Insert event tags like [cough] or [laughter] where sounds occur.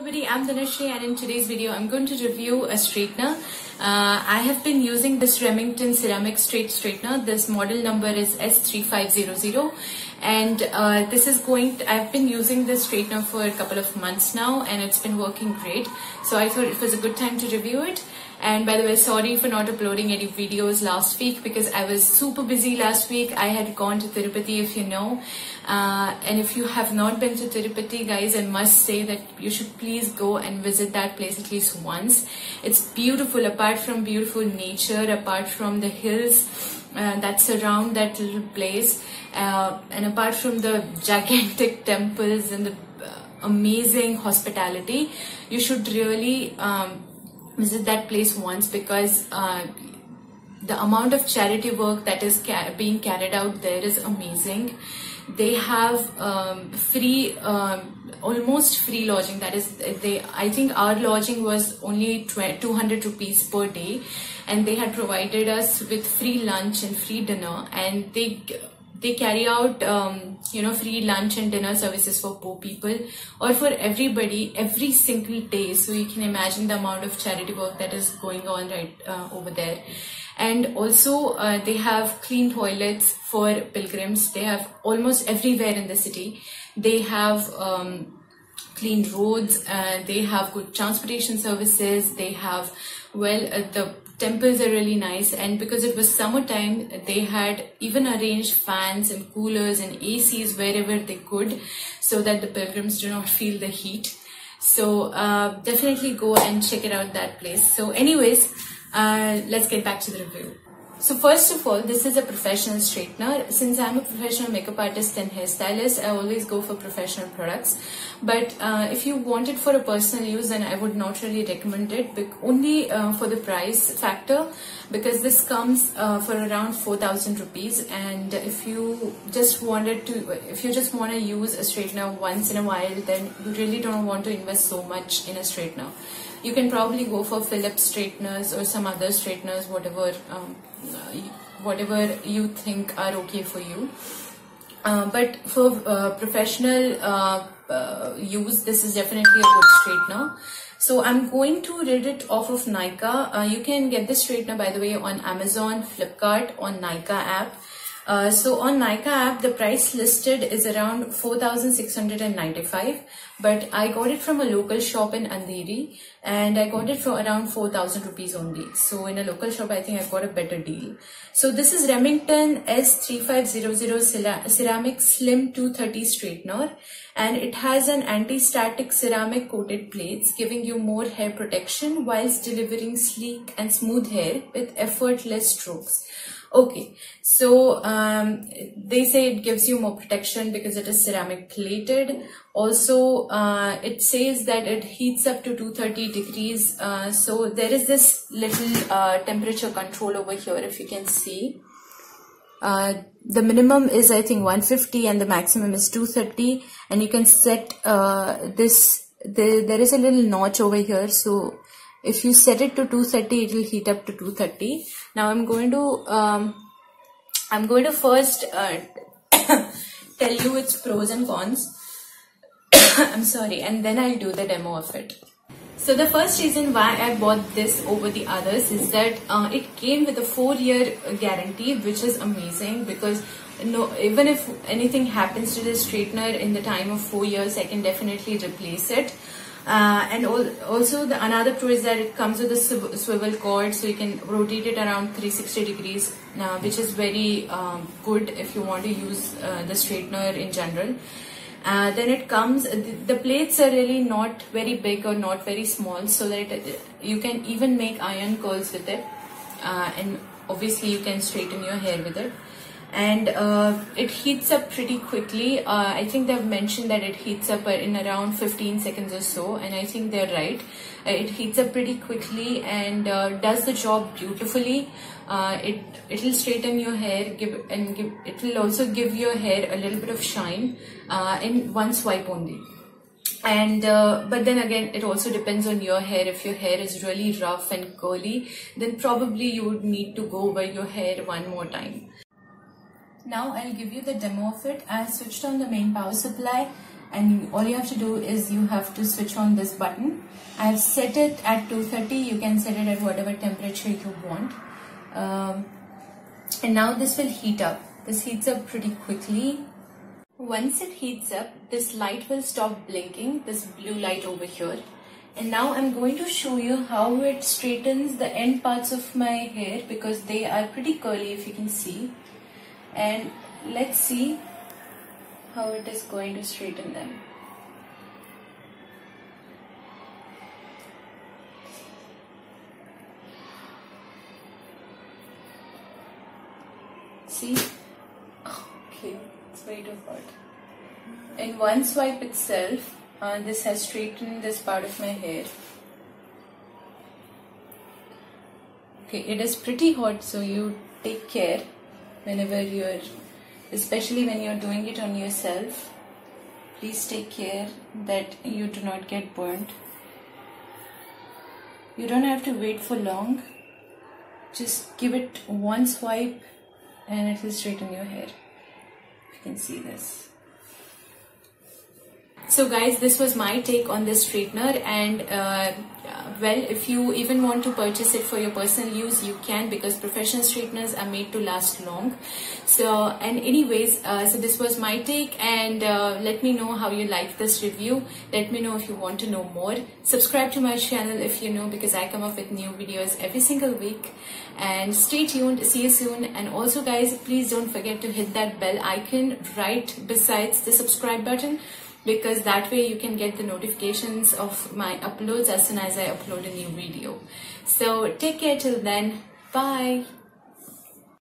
everybody, I'm Dhanashree and in today's video I'm going to review a straightener. Uh, I have been using this Remington ceramic straight straightener. This model number is S3500 and uh, this is going to, I've been using this straightener for a couple of months now and it's been working great. So I thought it was a good time to review it. And by the way, sorry for not uploading any videos last week because I was super busy last week. I had gone to Tirupati, if you know. Uh, and if you have not been to Tirupati, guys, I must say that you should please go and visit that place at least once. It's beautiful, apart from beautiful nature, apart from the hills uh, that surround that little place, uh, and apart from the gigantic [laughs] temples and the uh, amazing hospitality, you should really um, visit that place once because uh, the amount of charity work that is being carried out there is amazing. They have um, free, um, almost free lodging. That is, they. I think our lodging was only 200 rupees per day, and they had provided us with free lunch and free dinner. And they they carry out um, you know free lunch and dinner services for poor people or for everybody every single day. So you can imagine the amount of charity work that is going on right uh, over there. And also uh, they have clean toilets for pilgrims. They have almost everywhere in the city. They have um, clean roads. Uh, they have good transportation services. They have well uh, the temples are really nice. And because it was summertime they had even arranged fans and coolers and ACs wherever they could so that the pilgrims do not feel the heat. So uh, definitely go and check it out that place. So anyways uh, let's get back to the review so first of all, this is a professional straightener. Since I'm a professional makeup artist and hairstylist, I always go for professional products. But uh, if you want it for a personal use, then I would not really recommend it, only uh, for the price factor, because this comes uh, for around 4,000 rupees. And if you just wanted to, if you just want to use a straightener once in a while, then you really don't want to invest so much in a straightener you can probably go for Philips straighteners or some other straighteners, whatever, um, whatever you think are okay for you. Uh, but for uh, professional uh, use, this is definitely a good straightener. So I'm going to read it off of Nykaa. Uh, you can get this straightener, by the way, on Amazon, Flipkart, on Nykaa app. Uh, so on Nykaa app, the price listed is around 4,695, but I got it from a local shop in Andheri and I got it for around 4,000 rupees only. So in a local shop, I think I got a better deal. So this is Remington S3500 Ceramic Slim 230 Straightener and it has an anti-static ceramic coated plates giving you more hair protection whilst delivering sleek and smooth hair with effortless strokes. Okay, so um, they say it gives you more protection because it is ceramic plated. Also, uh, it says that it heats up to 230 degrees. Uh, so there is this little uh, temperature control over here if you can see. Uh, the minimum is I think 150 and the maximum is 230 and you can set uh, this, the, there is a little notch over here so if you set it to 230 it will heat up to 230 now i'm going to um, i'm going to first uh, [coughs] tell you its pros and cons. [coughs] I'm sorry. And then i'll do the demo of it. So the first reason why I bought this over the others is that uh, it came with a four year guarantee which is amazing because no, even if anything happens to the straightener in the time of four years I can definitely replace it. Uh, and also the another pro is that it comes with a swivel cord so you can rotate it around 360 degrees uh, which is very um, good if you want to use uh, the straightener in general. Uh, then it comes, the, the, plates are really not very big or not very small so that it, you can even make iron curls with it uh, and obviously you can straighten your hair with it and uh, it heats up pretty quickly. Uh, I think they've mentioned that it heats up in around 15 seconds or so, and I think they're right. Uh, it heats up pretty quickly and uh, does the job beautifully. Uh, it it will straighten your hair, give and give. It will also give your hair a little bit of shine uh, in one swipe only and uh, but then again it also depends on your hair if your hair is really rough and curly then probably you would need to go over your hair one more time now I'll give you the demo of it. I switched on the main power supply and all you have to do is you have to switch on this button. I have set it at 230 you can set it at whatever temperature you want. Um, and now this will heat up. This heats up pretty quickly. Once it heats up this light will stop blinking this blue light over here. And now I'm going to show you how it straightens the end parts of my hair because they are pretty curly if you can see and let's see how it is going to straighten them. See? Okay, it's too hot. In one swipe itself, uh, this has straightened this part of my hair. Okay, it is pretty hot, so you take care whenever you're especially when you're doing it on yourself please take care that you do not get burnt you don't have to wait for long. Just give it one swipe and it will straighten your hair. You can see this. So guys this was my take on this straightener and uh, well if you even want to purchase it for your personal use you can because professional straighteners are made to last long. So and anyways uh, so this was my take and uh, let me know how you like this review. Let me know if you want to know more. Subscribe to my channel if you know because I come up with new videos every single week. And stay tuned. See you soon. And also guys please don't forget to hit that bell icon right besides the subscribe button because that way you can get the notifications of my uploads as soon as I upload a new video. So take care till then. Bye.